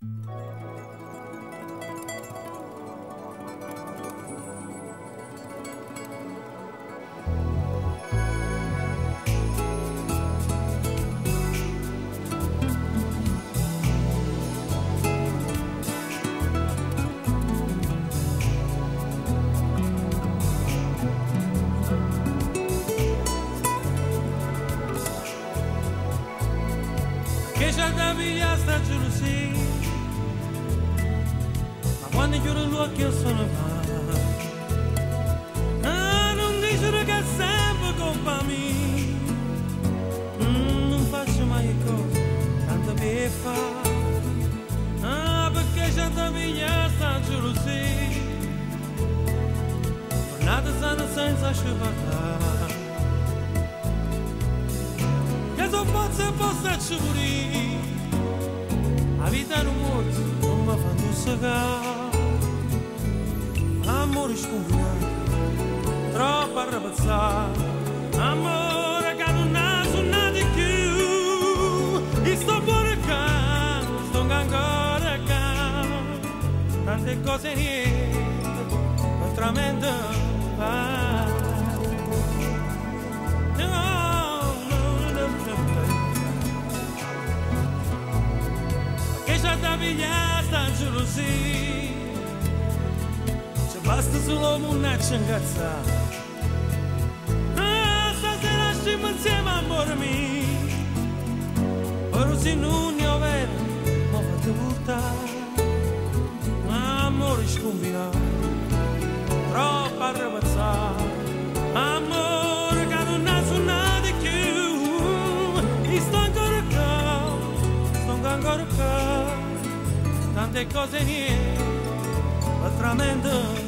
Gecede bir yazda ti giuro que io sono ah não ti giuro che sempre colpa mia. Mm, não faço mais coisa, tanto me faz. ah perché já da mia sta giuro sì tornate sana senza sciupacare che so forse posso ci morire a vida non muore non fã do sossegar amor escondido, tropa rabazzar, amor a cada naso nada que e só por cá, estou agora cá, tante cose niente, altrimenti va. Che già da vigliata gelosia Astăzi un om un naci îngăța Astăzi era și mânție m-am mormit Păruții nu ne-o ver Mă văd buta Am moriș cum vina Tropa răbăța Am mor ca nu n-a sunat de chiu. Sto ancora qua Sto ancora qua Tante cose niente Altramento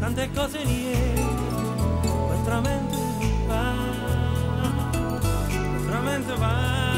tante cose lì, quel tramonto va, quel tramonto va.